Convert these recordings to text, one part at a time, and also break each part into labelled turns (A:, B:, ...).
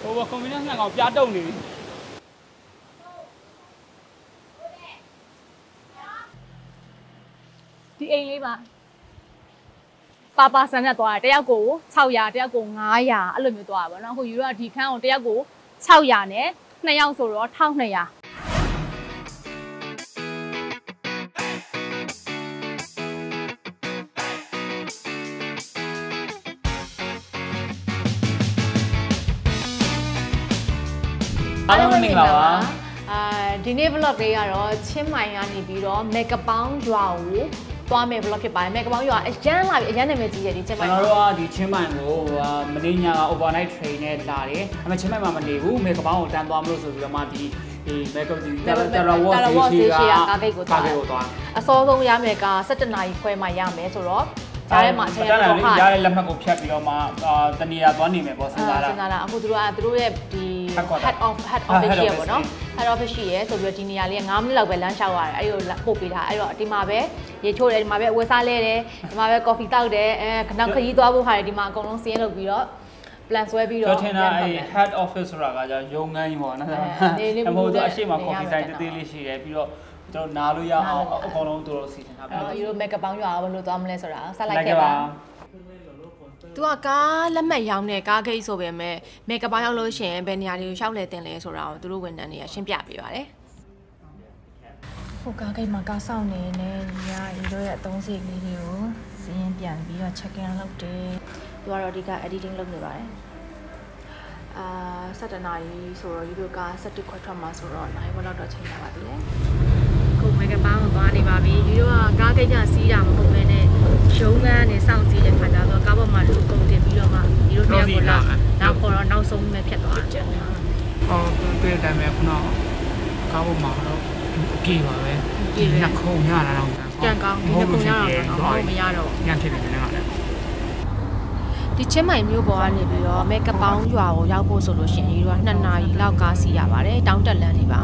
A: ဟိုဘကွန်ဗင်းနန့်ငါကောင်ပြားတုံနေပြီ
B: ဒီအိမ်လေးမှာပါပါဆန်နဲ့သွားတာတယောက်ကို600တယောက်ကို900အဲ့လိုမျိုးသွားတာပေါ့နော်အခုယူတော့ဒီခန်းကိုတယောက်ကို600နဲ့နှစ်ယောက်ဆိုတော့1200
A: အားလုံးမင်္ဂလာပါ
B: အာဒီနေ့ vlog လေးကတော့ချင်းမိုင်ကနေပြီးတော့မေကပောင်းရွာကိုသွားမယ် vlog ဖြစ်ပါတယ်မေကပောင်းရွာအရန်လာပြီအရန်နာမည်ကြီးရဒီချင်း
A: ကျွ
B: မို
A: န်
B: င်
A: တော်တို့ကဒီချင်းမိုင်ကိုဟိုဟာမင်းညာက overnight train နဲ့လာတယ်။အဲ့မဲ့ချင်းမိုင်မှာမနေဘူး။မေကပောင်းကိုတန်းသွားမလို့ဆိုပြီးတော့မှဒီဒီမေကဒီ Terra Wall ရှိကကားဂိတ်ကိုသွား
B: အစောဆုံးရမယ်က17နာရီခွဲမှရမယ်ဆိုတော့ဒါထဲမှာအချိန်ရ
A: တော့
B: တော့ဟာ
A: ရတဲ့လက်မှတ်ကိုဖြတ်ပြီးတော့မှအာတနေရာသွားနေမယ်ပေါ့စဉ်းစားတာ
B: စဉ်းစားတာအခုသူတို့ကသူတို့ရဲ့ဒီ
A: Headquarter
B: head of head
A: အာ
B: office
A: head
B: ရှိရ
A: office
B: ပေါ့နော် head office ရှိရဆိုပြီးတော့ဒီနေရာလေးက9မိနစ်လောက်ပဲလမ်းလျှောက်ရတယ်အဲ့ဒီပို့ပေးတာအဲ့တော့ဒီမှာပဲရေချိုးတယ်ဒီမှာပဲအဝတ်စားလဲတယ်ဒီမှာပဲ coffee တောက်တယ်အဲခဏခရီးသွားဖို့ဟာတယ်ဒီမှာအကုန်လုံးစီးရင်လုပ်ပြီးတော့ plan ဆွဲပြီး
A: ကျွန်
B: တော့
A: တော်ထင်တာအဲ့ head office ဆိုတာကじゃရုံငန်းကြီးပေါ့နော်
B: အဲနေနေ
A: အမို့တော့အရှိမ
B: နေရ
A: coffee
B: မယ်
A: ဆိုင်တေးသေးလေးရှိတယ်ပြီးတော့ကျွန်တော်နားလို့ရအောင်အကုန်လုံးတို့စီစဉ်ထား
B: အဲ့
A: ပါ
B: တော့ဒီလို make up ပေါင်းရွာဘယ်လိုသွားမလဲဆိုတာဆက်လို
A: လို
B: က်ခဲ့
A: က်ခဲ့
B: ပါ
A: ပါ
C: သူကကားလက်မှတ်ရောင်းတဲ့ကားဂိတ်ဆိုပေမဲ့မေကပ်ပေါင်းရောက်လို့ရှိရင်ဘယ်နေရာတွေကိုရှောက်လဲတင်လဲဆိုတာကိုသူတို့ဝန်ထမ်းတွေကရှင်းပြပေးပါတယ်။ဟိုကားဂိတ်မှာကားဆောင်နေနေညာဒီတို့ရဲ့အသုံးစရိတ်လေးတွေကိုစီးရင်ပြန်ပြီးတော့ check in လုပ်တယ်။သူကတော့ဒီက editing လုပ်နေပါတယ်။အာ7နာရီဆိုတော့ဒီတို့က7ခွဲထွက်မှာဆိုတော့နိုင်ဘက်လောက်တော့ချိန်ရပါသေးတယ်။ ခုမေကပ်ပေါင်းကိုသွားနေပါပြီ။ဒီတို့ကကားဂိတ်ကစီးတာမဟုတ်ဘဲနဲ့ရုံးကန်းနေစောင့်စီးတဲ့ခါကျတော့ကားပေါ်မှာလူကုန်တင်ပြီးတော့မှဒီတို့တရားကိုလာနောက်ခေါ်တော့နောက်ဆုံးပဲဖြစ်သွားတယ်
D: ဟောတွေ့တဲ့အတိုင်းပဲခုနကကားပေါ်မှာတော့အပြေပါပဲနှစ်ခုံရတာတော့
C: ကြံကောင်းဒီနှစ်ခုရတော့တော့မရတော့
D: ညံဖြစ်နေတယ်လည်း
C: ဒီချင်းမိုင်မျိုးပေါ်ကနေပြီးတော့မေကပ်ပေါင်းရွာကိုရောက်ဖို့ဆိုလို့ရှိရင်ဒီတော့2နာရီလောက်ကားစီးရပါတယ်တောင်းတက်လန်းနေပါ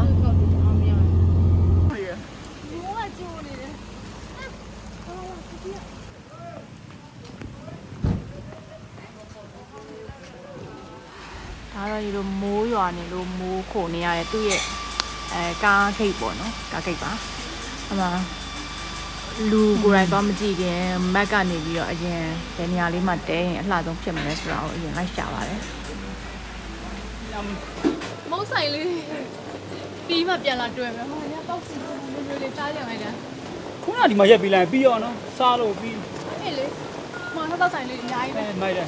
C: ဒါတော့ဒီလိုမိုးရွာနေလို့မိုးခိုနေရတယ်သူ့ရဲ့အဲကားဂိတ်ပေါ့နော်ကားဂိတ်ပါအမှလူကိုယ်တိုင်သွားမကြည့်ခင်မက်ကနေပြီးတော့အရင်ဘယ်နေရာလေးမှာတဲရင်အလှဆုံးဖြစ်မလဲဆိုတာကိုအရင်လိုက်ရှာပါတယ်
B: မုတ်ဆိုင်လေးပြီးမှပြန်လာတွေ့မယ်ဟောရတော့စီမျိုးမျိုးလေးစားကြလိုက်တာ
A: ခုနကဒီမှာရက်ပြီးလိုက်ပြီးရောနော်စားလို့ပြီး
B: အေးလေမတော့ဆိုင်လေးအများကြီးပဲ
A: အဲမိုက်တယ်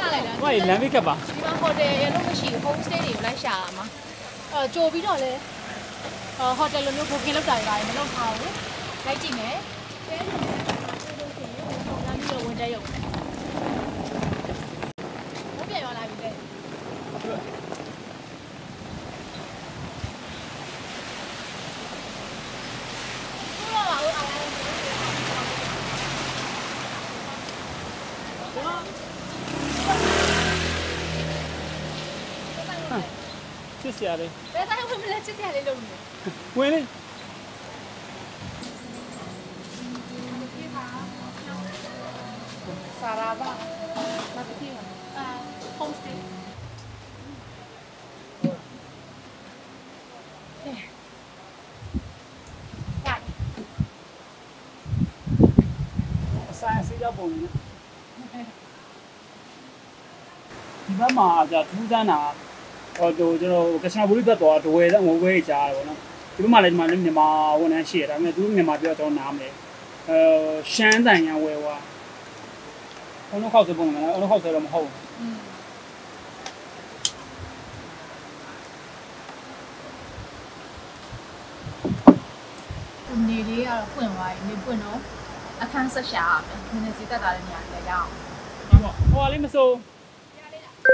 B: လာလိုက်တာ
A: ဟိုကလမ်းမိတ်ကပ်ပါ
B: ဒီမှာဟိုတယ်ရလို့မရှိဘူး home stay တွေကိုလိုက်ရှာရမှာအဲကြိုပြီးတော့လေဟဟိုတယ်လိုမျိုး booking လုပ်တာတွေပါတယ်မလုပ်ထားဘူးလိုက်ကြည့်မယ်ကျဲနေတယ်လို့ရှိရင်ဟိုလမ်းပြီးတော့ဝင်တက်ရုံနဲ့ဘုပြန်ရောက်လာပြီလေဟုတ်ပါဘူးအားလုံး
A: စစ်စရာလေး
B: ဘယ်တိုင်းဝင်မလဲချစ်တယ်လေးလုပ်နေ
A: ဝင်လေ
B: စာရာ
A: ဟောတို့ကျွန်တော်ကစ္စနာဘူရီဘက်တော့ဒဝဲတဲ့ငွေဝဲကြားတယ်ဗောနော်ဒီဘက်မှာလည်းဒီမှာလည်းမြန်မာဝန်ထမ်းရှိတယ်ဒါပေမဲ့သူမြန်မာပြောတော့နားမလဲအဲရှမ်းတန်ရန်ဝဲဝါဘုံတော့ခောက်စပုံနော်အဲ့လိုခောက်စတော့မဟုတ်ဘူး
B: နေလေးကတော့ပွင့်သွားပြီနေပွင့်တော့အခန်းဆက်ရှာရမယ်နည်းနည်းစီတက်တာလည်းနေရာလည်းရအောင်
A: ဟုတ်ပါဟိုကလေးမစိုး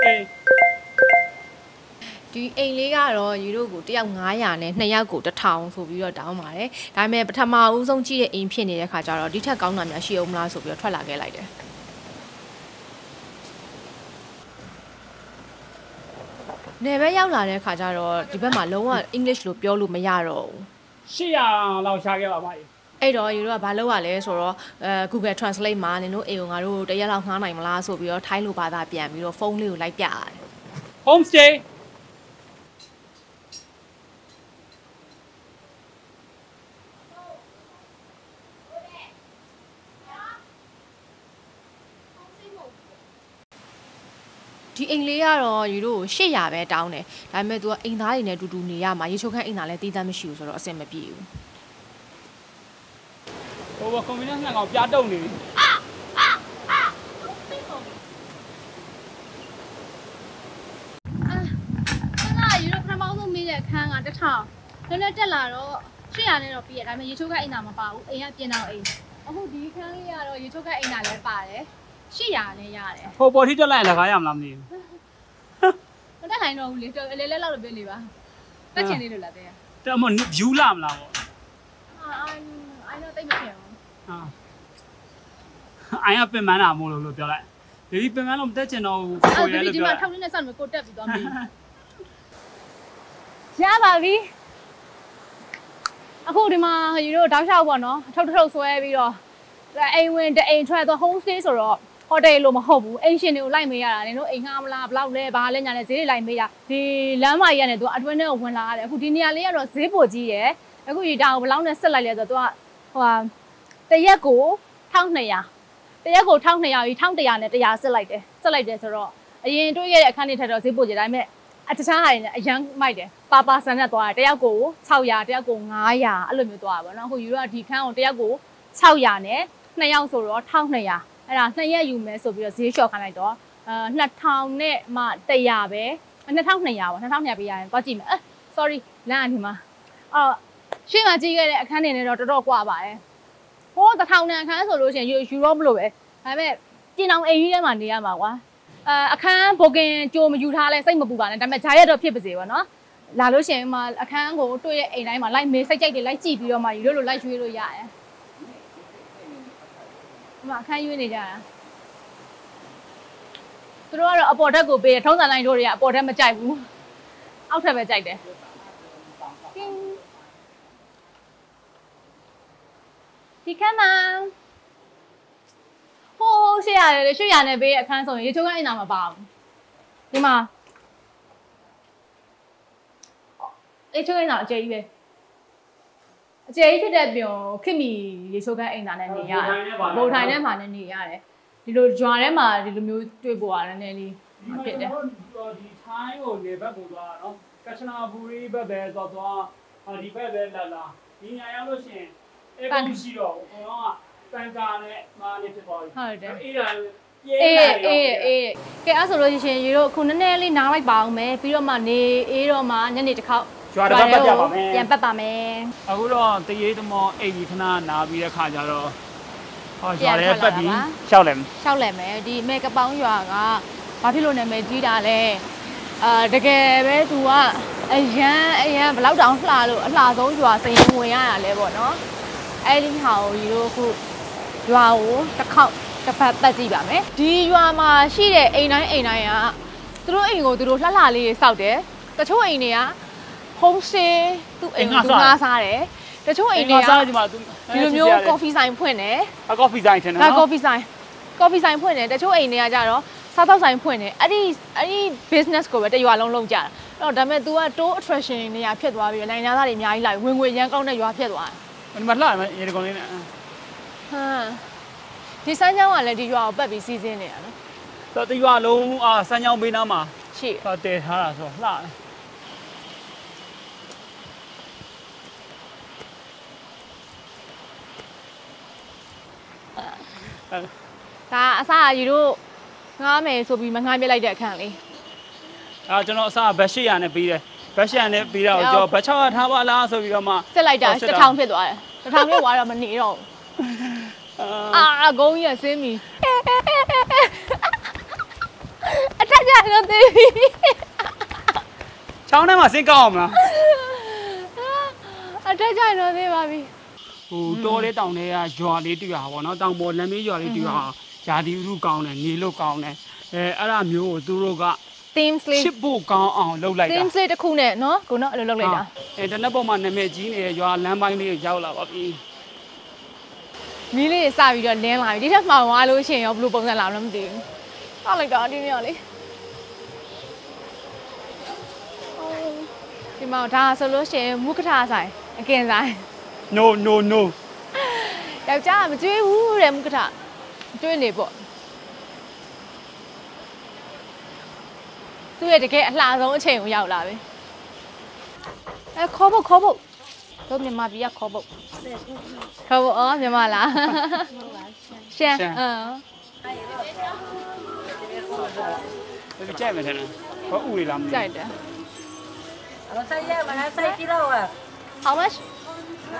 A: အေး
C: ဒီအိမ်လေးကတော့ယူတို့ကိုတယောက်900နဲ့2ယောက်ကို1000ဆိုပြီးတော့တောင်းပါတယ်ဒါပေမဲ့ပထမဦးဆုံးကြည့်တဲ့အိမ်ဖြစ်နေတဲ့ခါကျတော့ဒီထက်ကောင်းတာများရှိအောင်မလားဆိုပြီးတော့ထွက်လာခဲ့လိုက်တယ်နယ်ဘက်ရောက်လာတဲ့ခါကျတော့ဒီဘက်မှာလုံးဝ English လို့ပြောလို့မရတော့ဘူး
A: 800လောက်ရှာခဲ့ပါပါအေး
C: အဲ့တော့ယူတို့ကဘာလုပ်ရလဲဆိုတော့အဲ Google Translate မှာနင်တို့အိမ်ကိုငါတို့တရက်လောက်ငှားနိုင်မလားဆိုပြီးတော့ထိုင်းလိုဘာသာပြန်ပြီးတော့ဖုန်းလေးကိုလိုက်ပြရတယ်
A: home stay
C: ကတော့ယူတို့800ပဲတောင်းတယ်ဒါပေမဲ့ तू ကအိမ်သားတွေနဲ့တူတူနေရမှာရေချိုးခန်းအိမ်သားလည်းတီးသားမရှိဘူးဆိုတော့အဆင်မပြေဘူး
A: ဟိုဘကွန်ဗီနန့်နှစ်ကောင်ပြားတုံနေပြီ
B: အာကယူရိုပထမဆုံးမေးတဲ့အခန်းကတစ်ထောင်နည်းနည်းတက်လာတော့800နဲ့တော့ပြီးရဒါပေမဲ့ရေချိုးကအိမ်သာမပါဘူးအိမ်ကပြင်တော့အိမ်အခုဒီအခန်းလေးကတော့ရေချိုးကအိမ်သာလည်းပါတယ် 800နဲ့ရတယ်
A: ဟိုပေါ်ထိတက်လိုက်ရင်လည်းကားရမလားမသိဘူး
B: မတက်နိုင်တော့ဘူးလေတော်လေလဲလောက်လို့ပြနေပါတက်ချင်လေးလို့လာတဲ့
A: တဲ့မ view လာမလားပေါ့
B: အာအိုင်အိုင်တော့တိတ်မဖြစ်ဘူး
A: ဟာအိုင်ကပင်မန်းတာမို့လို့လို့ပြောလိုက်ဒီပင်မန်းတော့မတက်ချင်တော့ဘူး
B: အဲ့
A: ကို
B: ဒါ
A: ရဲလို့
B: ဒီ
A: ပြော
B: မှာ
A: လိုက်
B: ထောက်လေးနဲ့ဆက်မယ်ကိုတက်ပြီးသွားပြီရပါပြီအခုဒီမှာယူတို့တောက်လျှောက်ပေါ့နော်အထုပ်ထုပ်ဆွဲပြီးတော့အိမ်ဝင်တအိမ်ထွက်တော့ home stay ဆိုတော့ ဟိုတယ်လို့မဟုတ်ဘူးအိမ်ရှင်တွေကိုလိုက်မေးရတာနင်တို့အိမ်ငှားမလားဘလောက်လဲဘာလဲညာလဲဈေးတွေလိုက်မေးရဒီလမ်းမကြီးကနေသူအတွင်းထဲကိုဝင်လာရတယ်အခုဒီနေရာလေးကတော့ဈေးပိုကြီးရယ်အခုဒီတောင်ဘလောက်နဲ့ဆက်လိုက်လဲဆိုတော့သူကဟိုဟာတရက်ကို1200တရက်ကို1200ပြီး1100နဲ့100ဆက်လိုက်တယ်ဆက်လိုက်တယ်ဆိုတော့အရင်တွေးခဲ့တဲ့အခန်းတွေထက်တော့ဈေးပိုကြီးဒါပေမဲ့အတခြားဟာတွေနဲ့အရန်မိုက်တယ်ပါပါဆန်နဲ့သွားတယ်တယောက်ကို600တယောက်ကို900အဲ့လိုမျိုးသွားတာပေါ့နော်အခုယူတော့ဒီခန်းကိုတယောက်ကို600နဲ့2ယောက်ဆိုတော့1200 အဲ့ဒါ2ရက်ယူမယ်ဆိုပြီးတော့ဈေးလျှော့ခိုင်းလိုက်တော့အဲ2000နဲ့မှ100ပဲ2200ပေါ့2200ပေးရရင်သွားကြည့်မယ်အဲ sorry လမ်းအနေမှာအော်ရှေ့မှာကြည့်ခဲ့တဲ့အခန်းတွေနဲ့တော့တော်တော်ကွာပါတယ်ဟိုးတစ်ထောင်နဲ့အခန်းဆိုလို့ရှိရင်ယူရောမလို့ပဲဒါပေမဲ့ကျင်းအောင်အိမ်ကြီးထဲမှာနေရမှာကွာအဲအခန်းဘိုကင်ကြိုမယူထားလဲစိတ်မပူပါနဲ့ဒါပေမဲ့ဂျာရက်တော့ဖြစ်ပါစေပါနော်လာလို့ရှိရင်မှအခန်းကိုတွေ့ရဲ့အိမ်တိုင်းမှာလိုက်မေးစိတ်ကြိုက်တွေလိုက်ကြည့်ပြီးတော့မှယူလို့လို့လိုက်ရွေးလို့ရတယ် ဒီမှာအခန်းရွေးနေကြတာသူတို့ကတော့အပေါ်ဓာတ်ကိုပေးတယ်ထုံးစံလိုက်တို့တွေကအပေါ်ဓာတ်မကြိုက်ဘူးအောက်ထပ်ပဲကြိုက်တယ်တင်းဒီခန်းမှာဟိုးရှေ့ရတယ်လေရွှေရနဲ့ပေးတဲ့အခန်းဆိုရင်ရေချိုးကအိမ်သာမပါဘူးဒီမှာရေချိုးအိမ်သာအကျယ်ကြီးပဲ အကျယ်ကြီးဖြစ်တဲ့ပြုံခင်မီရေချိုးကအိမ်သာနဲ့နေရတယ်ဘိုထိုင်ထဲမှာနဲ့နေရတယ်ဒီလိုဂျွာထဲမှာဒီလိုမျိုးတွေ့ပေါ်ရတယ်နည်းနည်းလေး
A: ဒီမှာ
B: ဖြစ်တယ်
A: ကျွန်တော်ဒီထိုင်းကိုနေဘက်ကိုသွားတာနော်ကချနာဘူရီဘက်ပဲသွားသွားဟာဒီဘက်ပဲလာလာဒီညာရောက်လို့ရှိရင်အေးပုံရှိတော့ဘူးကိုတော့ကပန်ကာနဲ့မာနေဖြစ်သွားပြီ
B: ဟုတ်တယ်
A: အေးတာပြဲ
B: အေး
A: လာ
B: အေးအေးကဲအဲ့ဆိုလို့ရှိရင်ရေတို့အခုနည်းနည်းလေးနားလိုက်ပါအောင်မယ်ပြီးတော့မှနေအေးတော့မှညနေတစ်ခေါက်
A: ကျွာတစ်ပတ်ပတ်ပြပါမယ်
B: ပြန်ပတ်ပါမယ်
A: အခုတော့တရေသမောအိတ်ကြီးခဏနားပြီးတဲ့ခါကျတော့ဟောကျွာလေးပတ်ပြီးရှောက်လဲ
B: ရှောက်လဲမယ်ဒီမေကပောင်းရွာကဘာဖြစ်လို့နာမည်ကြီးတာလဲအာတကယ်ပဲသူကအရန်အရန်ဘလောက်တောင်လှလို့အလှဆုံးရွာစရင်ဝင်ရတာလဲပေါ့နော်အဲ့ဒီဟာကိုရေတို့အခုရွာကိုတစ်ခေါက်တစ်ပတ်ပတ်ကြည့်ပါမယ်ဒီရွာမှာရှိတဲ့အိမ်တိုင်းအိမ်တိုင်းကသူတို့အိမ်ကိုသူတို့လှလှလေးတွေစောက်တယ်တချို့အိမ်တွေက home stay သူ့အိမ်ကိုသူငှားစားတယ်တချို့အိမ်တွေက
A: စားဒီမှာသူ
B: ဒီလိုမျိုး coffee ဆိုင်ဖွင့်တယ်
A: အကော်ဖီဆိုင်ထင်တယ်
B: ဒါ
A: နော်
B: coffee ဆိုင် coffee ဆိုင်ဖွင့်တယ်တချို့အိမ်တွေကကြတော့စားသောက်ဆိုင်ဖွင့်တယ်အဲ့ဒီအဲ့ဒီ business ကိုပဲတစ်ရွာလုံးလုပ်ကြတာအဲ့တော့ဒါပေမဲ့ तू က tour attraction နေရာဖြစ်သွားပြီးတော့နိုင်ငံသားတွေအများကြီးလာဝင်ငွေရမ်းကောင်းတဲ့ရွာဖြစ်သွားတယ်
A: ဒီမှာလှရမယ်ရေကုန်လေးနဲ့
B: ဟမ်ဒီစမ်းချောင်းကလည်းဒီရွာကိုပတ်ပြီးစီးစင်းနေတာနော်
A: တော့ဒီရွာလုံးအာစမ်းချောင်းပေးနားမှာ
B: ရှိ
A: ဟောတည်ထားတာဆိုတော့လှတယ်
B: ဒါအစားအယူတို့ငားမယ်ဆိုပြီးမငားပြလိုက်တဲ့အခန်းလေး
A: အဲကျွန်တော်အစားဘက်800နဲ့ပေးတယ်ဘက်800နဲ့ပေးတာကိုကျွန်တော်ဘက်600ထားပါလားဆိုပြီးတော့မှ
B: စစ်လိုက်တာတစ်ထောင်ဖြစ်သွားတယ်တစ်ထောင်ဖြစ်သွားတော့မနေတော့ဘူးအာအကုန်းကြီးကဆင်းပြီအထက်ကျတော့သေးပြီ
A: ချောင်းထဲမှာစင်းကောက်အောင်မလား
B: အထက်ကျတော့သေးပါပြီ
A: ဟိုတောလေးတောင်လေးကရွာလေးတူရပါဘောနော်တောင်ပေါ်လမ်းမေးရွာလေးတူရဟာဂျာဒီဥရုကောင်းတယ်နေလို့ကောင်းတယ်အဲအဲ့ဒါမျိုးကိုသူတို့က
B: themes လေး
A: ချစ်ဖို့ကောင်းအောင်လုပ်လိုက်တာ
B: themes လေးတစ်ခုနဲ့နော်ကိုနော်အဲ့လိုလုပ်လိုက်တာ
A: အဲတနက်ပေါ်မှာနာမည်ကြီးနေတဲ့ရွာလမ်းပိုင်းလေးကိုရောက်လာပါပြီ
B: မီးလေးစပြီးတော့လင်းလာပြီဒီထက်မှောင်သွားလို့ရှိရင်ရောဘယ်လိုပုံစံလာမလဲမသိဘူးဟောက်လိုက်တာဒီနေ့ရောလေဒီမှာဒါဆိုလို့ရှိရင်မုခထဆိုင်အကင်ဆိုင်
A: no no no
B: ယောက်ျားကမကြွေးဘူးတဲ့မုခထကြွေးနေပေါ့သူ့ရဲ့တကယ်အလှဆုံးအချိန်ကိုရောက်လာပြီအဲခေါ်ဖို့ခေါ်ဖို့တို့မြန်မာပြည်ကခေါ်ဖို့ခေါ်ဖို့အော်မြန်မာလားရှမ်းအင်း
A: ဒီကြိုက်မယ်ထင်တယ်ဟောဥတွေလားမသိ
B: ကြိုက်တယ်
E: Kalau saya mana saya kilo ah.
B: How much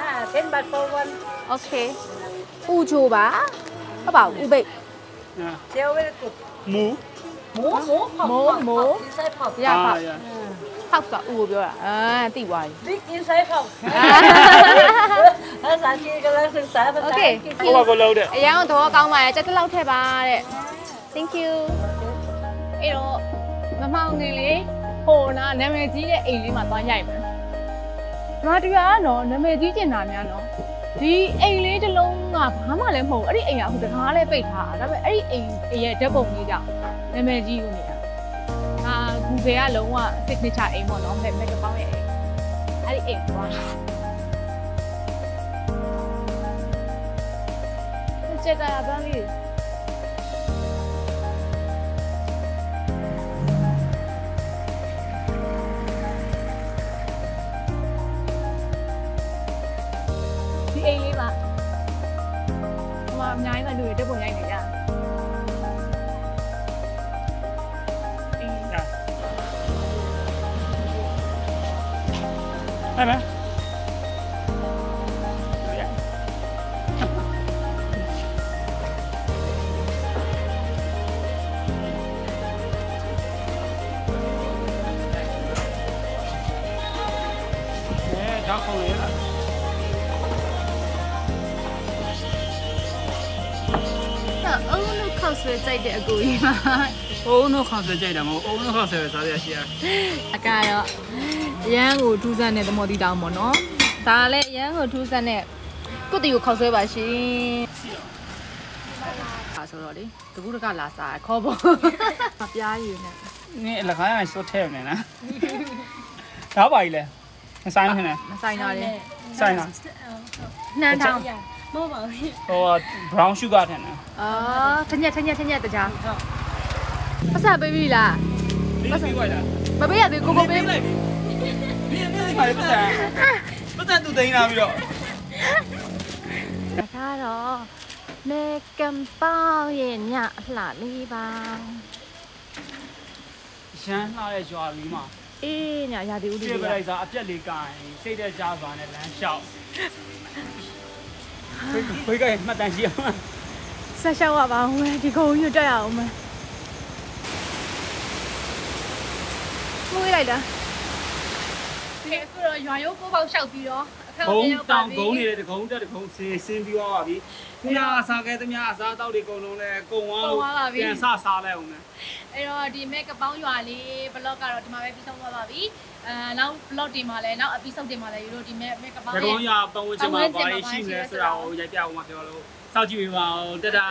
E: Ah, ten baht for one.
B: Okay ဥချိုပါဟုတ်ပါဘူးဥပိတ်
A: ဘူး
E: Sale very good.
A: မူ
E: Mũ mũ phọc.
B: Mũ,
E: phọc,
B: mũ.
E: phọc, Inside phọc.
B: ရပါ
A: ရ
B: ဖောက်ကဥကိုပြောတာအာတိသွားပြီ
E: Big inside phọc. Nó sản chi cái lá sừng sả bên
B: Okay.
E: trái.
A: ဟောကလုံးတဲ့
B: အရန်တော့ကောင်းပါရဲ့ကြက်တစ်လောက်ထည့်ပါတဲ့ Thank you အဲ့တော့မမောင်ငယ်လေးဟိုနာနာမည်ကြီးတဲ့အိမ်လေး မှာသွားရိုက်မယ်။မာတူယာကနော်နာမည်ကြီးကျင်တာများနော်ဒီအိမ်လေးတစ်လုံးကဘာမှလည်းမဟုတ်ဘူးအဲ့ဒီအိမ်ကဟိုတကားလည်းပိတ်ထားတာဒါပေမဲ့အဲ့ဒီအိမ်ရဲ့ဓာတ်ပုံလေးကြောင့်နာမည်ကြီးကိုနေတာ။အာ Google ကလုံးဝ signature အိမ်ပေါ့နော်မက်ကပေါင်းရဲ့အိမ်အဲ့ဒီအိမ်သွားချက်ကရပါလိမ့်ဒီအိမ်လေး မှာဟိုမှာအများကြီးမှလူတွေတက်ပုံရိုက်နေကြတယ်
A: အ
B: က်ဆွဲကြိုက်တဲ့အကိုကြီးမှာ။
A: အိုးနှုတ်ခေါက်ဆွဲကြိုက်တာမဟုတ်အိုးနှုတ်ခေါက်ဆွဲပဲစားရရှိရ
B: အကတော့ရန်ကိုထူးဆန်းတဲ့သမော်တီတောင်းပေါ့နော်ဒါလည်းရန်ကိုထူးဆန်းတဲ့ကုတီကိုခောက်ဆွဲပါရှင်ဒါဆိုတော့လေတကူတကလာစားခေါ်ဖို့မပြားယူနေ။
A: နင်းလက်ခိုင်းအောင်စိုးထဲနေနော်။ဒါပါ E လဲ။မဆိုင်ဘူးနဲ့
B: မဆိုင်တော့လေ။
A: ဆိုင်လား
B: နှမ်း တောင်း။
A: ဟို brown sugar ထင်တယ်
B: အော်ထညက်ထညက်ထညက်တကြားပတ်စပ်ပေးပြီလား။
A: ပြီးပြီးပါလား
B: မပေးရသေးကိုကိုပေး
A: လိုက်ပြီ။ပြီးပြီးပါလေပတ်စံ။ပတ်စံသူတိန်လာပြီးတော့
B: ဒါကတော့မေကံပေါင်းရဲ့ညအလှလေးပါ
A: ရမ်းလှတဲ့ကြွာလေးမှာ
B: အေးညရာဒီဦး
A: ပြ
B: လေး
A: ပလိုက်စားအပြက်လေးကိုင်းစိတ်တဲ့ကြားစွာနဲ့လမ်းလျှောက်။ ခွေးခွေးကမှတ်တမ်းရှိအောင်
B: ဆက်ရှောက်ရပါဦးမယ်ဒီကုန်းကြီးတက်ရအောင်မယ်မွေးလိုက်တာဒီအခုတော့ရွာရိုးကိုပေါက်လျှောက်ပြီးတော့ အခန်း။
A: ဘုံ
B: ကိုရောက်ပါ
A: တောင်
B: ပြီ
A: ဂုံးနေတဲ့တကုံးတက်တကုံးဆင်းဆင်းပြီးသွားပါပြီ။သူများအစားကဲသူများအစားတောက်တွေအကုန်လုံးလဲကုံသွားလို့ပြန်ဆစားလိုက်အောင်မယ်။
B: အဲ့တော့ဒီမဲကပောင်းရွာလေး blog ကတော့ဒီမှာပဲပြီးဆုံးသွားပါပြီအဲနောက် blog တင်မှာလည်းနောက် episode တင်မှာလည်းယူလို့ဒီမဲမဲကပောင်း
A: ဘယ်
B: ရဲ့
A: ကောင်ရပတ်ဝန်းကျင်မှာဘာရှိမလဲဆိုတာကိုရိုက်ပြအောင်မှာပြောလို့စောင့်ကြည့်ပေးပါဦးတဒါ